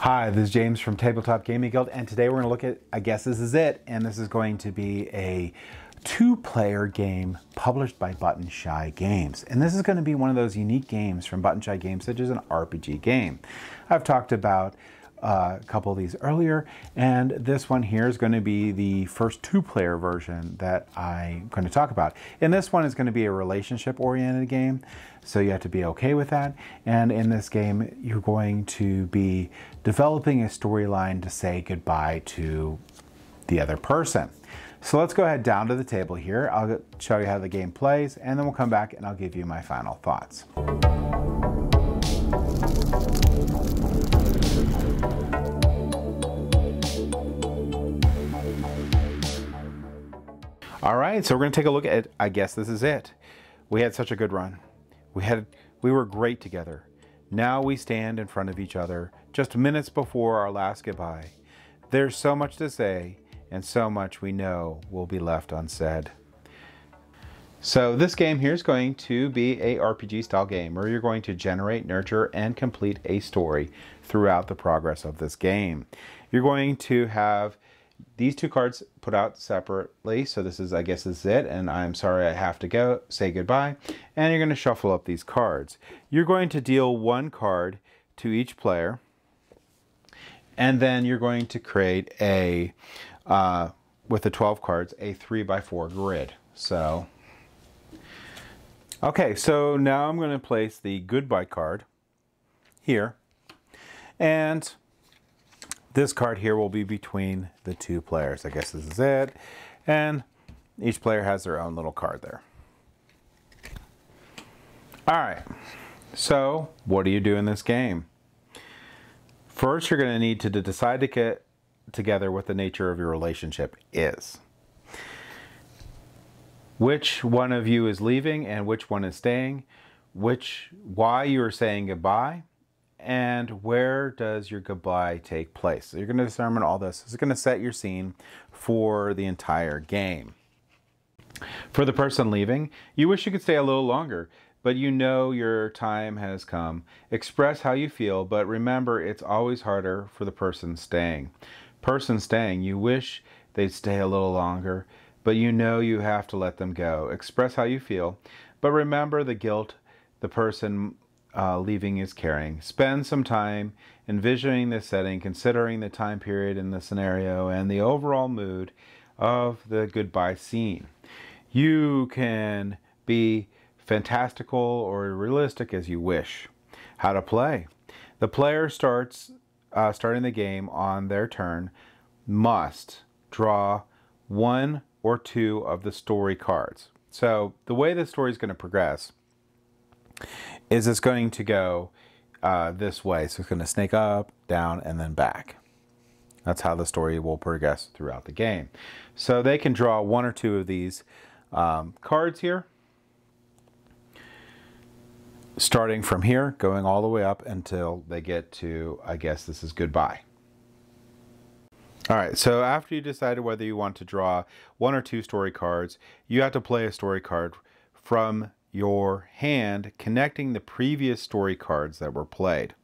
Hi, this is James from Tabletop Gaming Guild, and today we're going to look at I Guess This Is It, and this is going to be a two-player game published by Button Shy Games. And this is going to be one of those unique games from Button Shy Games, such as an RPG game. I've talked about a couple of these earlier, and this one here is going to be the first two-player version that I'm going to talk about. And this one is going to be a relationship-oriented game, so you have to be okay with that. And in this game, you're going to be developing a storyline to say goodbye to the other person. So let's go ahead down to the table here. I'll show you how the game plays, and then we'll come back and I'll give you my final thoughts. Right, so we're going to take a look at I guess this is it. We had such a good run. We had we were great together. Now we stand in front of each other just minutes before our last goodbye. There's so much to say and so much we know will be left unsaid. So this game here is going to be a RPG style game where you're going to generate, nurture, and complete a story throughout the progress of this game. You're going to have these two cards put out separately. So this is, I guess, this is it. And I'm sorry I have to go, say goodbye. And you're going to shuffle up these cards. You're going to deal one card to each player. And then you're going to create a, uh, with the 12 cards, a 3 by 4 grid. So, okay, so now I'm going to place the goodbye card here. And this card here will be between the two players. I guess this is it. And each player has their own little card there. All right, so what do you do in this game? First, you're going to need to decide to get together what the nature of your relationship is. Which one of you is leaving and which one is staying, which why you are saying goodbye, and where does your goodbye take place. So you're going to determine all this. Is going to set your scene for the entire game. For the person leaving, you wish you could stay a little longer, but you know your time has come. Express how you feel, but remember it's always harder for the person staying. Person staying, you wish they'd stay a little longer, but you know you have to let them go. Express how you feel, but remember the guilt the person uh, leaving is caring. Spend some time envisioning the setting, considering the time period in the scenario, and the overall mood of the goodbye scene. You can be fantastical or realistic as you wish. How to play. The player starts uh, starting the game on their turn must draw one or two of the story cards. So the way the story is going to progress is it's going to go uh, this way. So it's going to snake up, down, and then back. That's how the story will progress throughout the game. So they can draw one or two of these um, cards here, starting from here, going all the way up until they get to, I guess this is goodbye. All right, so after you decided whether you want to draw one or two story cards, you have to play a story card from your hand connecting the previous story cards that were played.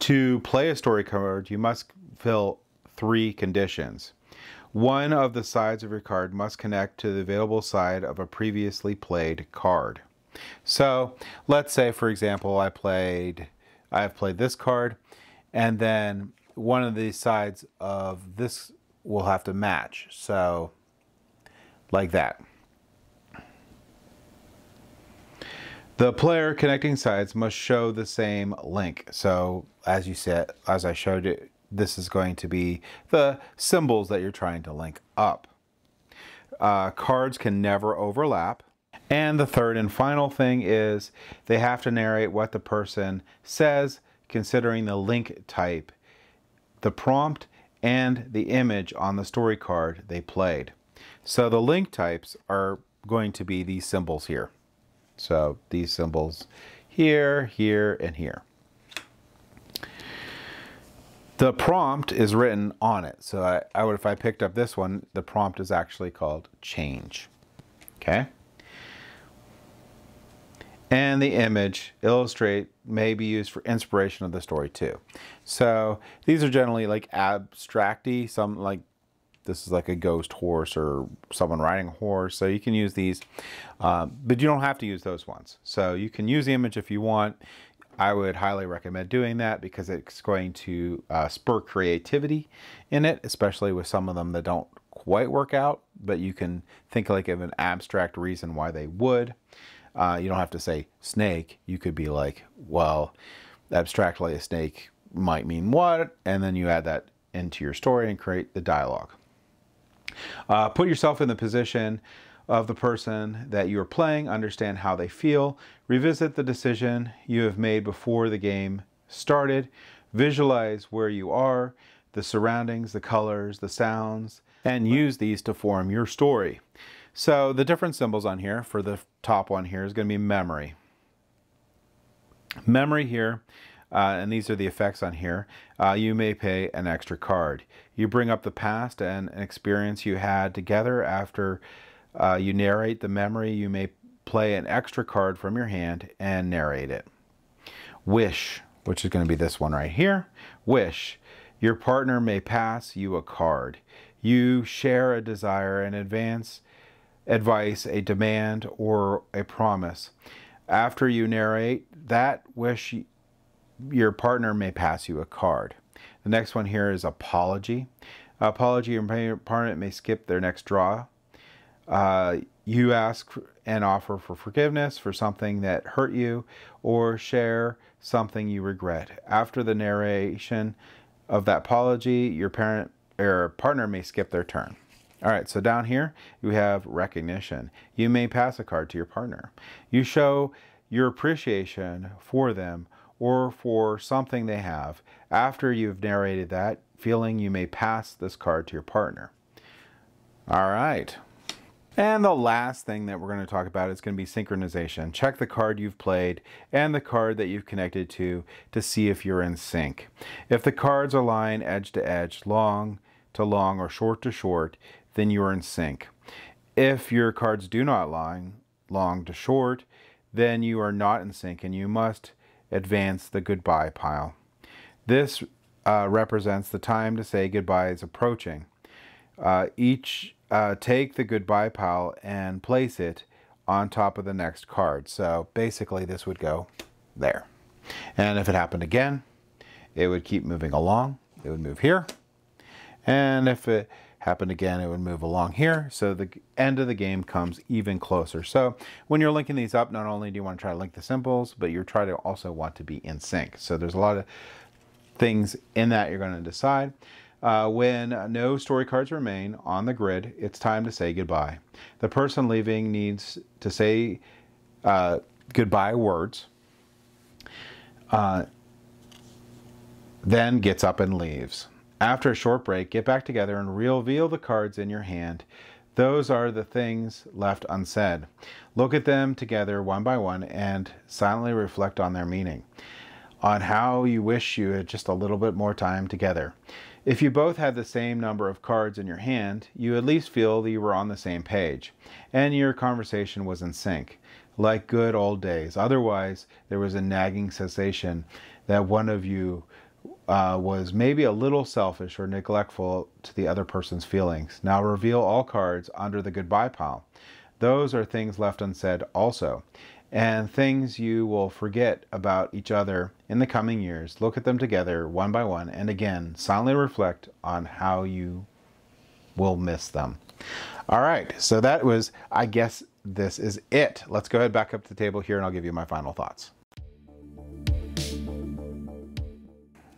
To play a story card, you must fill three conditions. One of the sides of your card must connect to the available side of a previously played card. So let's say, for example, I played, I have played this card, and then one of the sides of this will have to match. So like that. The player connecting sides must show the same link. So as you said, as I showed it, this is going to be the symbols that you're trying to link up. Uh, cards can never overlap. And the third and final thing is they have to narrate what the person says considering the link type, the prompt, and the image on the story card they played. So the link types are going to be these symbols here. So these symbols here, here, and here. The prompt is written on it. So I, I would, if I picked up this one, the prompt is actually called change. Okay. and the image illustrate may be used for inspiration of the story too. So these are generally like abstracty, some like this is like a ghost horse or someone riding a horse. So you can use these, uh, but you don't have to use those ones. So you can use the image if you want. I would highly recommend doing that because it's going to uh, spur creativity in it, especially with some of them that don't quite work out, but you can think like of an abstract reason why they would. Uh, you don't have to say snake. You could be like, well, abstractly, a snake might mean what? And then you add that into your story and create the dialogue. Uh, put yourself in the position of the person that you are playing, understand how they feel, revisit the decision you have made before the game started, visualize where you are, the surroundings, the colors, the sounds, and use these to form your story. So the different symbols on here for the top one here is going to be memory. Memory here, uh, and these are the effects on here, uh, you may pay an extra card. You bring up the past and an experience you had together after uh, you narrate the memory. You may play an extra card from your hand and narrate it. Wish, which is going to be this one right here. Wish, your partner may pass you a card. You share a desire and advance advice, a demand, or a promise. After you narrate that wish, your partner may pass you a card. The next one here is apology. Apology, your partner may skip their next draw. Uh, you ask and offer for forgiveness for something that hurt you or share something you regret. After the narration of that apology, your parent or partner may skip their turn. All right, so down here you have recognition. You may pass a card to your partner. You show your appreciation for them or for something they have. After you've narrated that feeling, you may pass this card to your partner. All right. And the last thing that we're going to talk about is going to be synchronization. Check the card you've played and the card that you've connected to to see if you're in sync. If the cards align edge to edge, long to long, or short to short, then you are in sync. If your cards do not line long to short, then you are not in sync and you must advance the goodbye pile. This uh, represents the time to say goodbye is approaching. Uh, each uh, take the goodbye pile and place it on top of the next card. So basically, this would go there. And if it happened again, it would keep moving along. It would move here. And if it happened again, it would move along here. So the end of the game comes even closer. So when you're linking these up, not only do you want to try to link the symbols, but you're trying to also want to be in sync. So there's a lot of things in that you're going to decide. Uh, when no story cards remain on the grid, it's time to say goodbye. The person leaving needs to say uh, goodbye words, uh, then gets up and leaves. After a short break, get back together and reveal the cards in your hand. Those are the things left unsaid. Look at them together one by one and silently reflect on their meaning, on how you wish you had just a little bit more time together. If you both had the same number of cards in your hand, you at least feel that you were on the same page and your conversation was in sync, like good old days. Otherwise, there was a nagging sensation that one of you uh, was maybe a little selfish or neglectful to the other person's feelings. Now reveal all cards under the goodbye pile. Those are things left unsaid also, and things you will forget about each other in the coming years. Look at them together one by one, and again, silently reflect on how you will miss them. All right, so that was, I guess this is it. Let's go ahead back up to the table here, and I'll give you my final thoughts.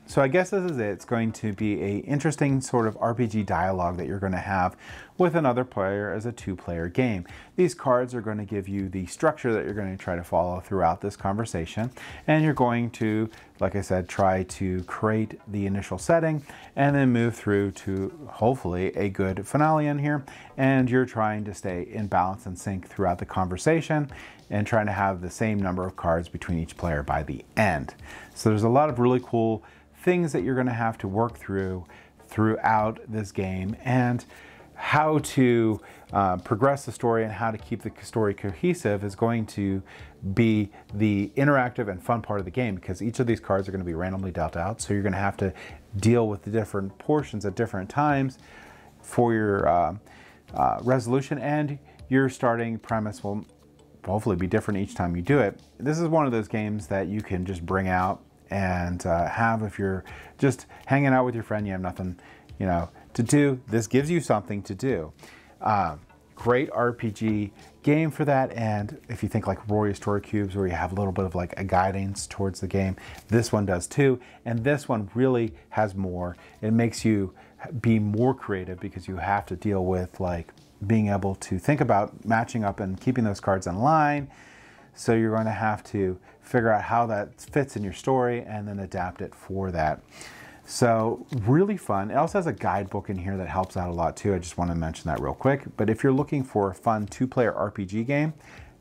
So I guess this is it. It's going to be a interesting sort of RPG dialogue that you're going to have with another player as a two-player game. These cards are going to give you the structure that you're going to try to follow throughout this conversation. And you're going to, like I said, try to create the initial setting and then move through to hopefully a good finale in here. And you're trying to stay in balance and sync throughout the conversation and trying to have the same number of cards between each player by the end. So there's a lot of really cool things that you're going to have to work through throughout this game. And how to uh, progress the story and how to keep the story cohesive is going to be the interactive and fun part of the game because each of these cards are going to be randomly dealt out. So you're going to have to deal with the different portions at different times for your uh, uh, resolution and your starting premise will hopefully be different each time you do it. This is one of those games that you can just bring out and uh, have if you're just hanging out with your friend, you have nothing, you know, to do. This gives you something to do. Uh, great RPG game for that. And if you think like Rory Story Cubes, where you have a little bit of like a guidance towards the game, this one does too. And this one really has more. It makes you be more creative because you have to deal with like being able to think about matching up and keeping those cards in line. So you're going to have to figure out how that fits in your story and then adapt it for that. So really fun. It also has a guidebook in here that helps out a lot too. I just want to mention that real quick. But if you're looking for a fun two-player RPG game,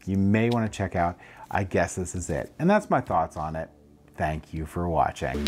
you may want to check out I Guess This Is It. And that's my thoughts on it. Thank you for watching.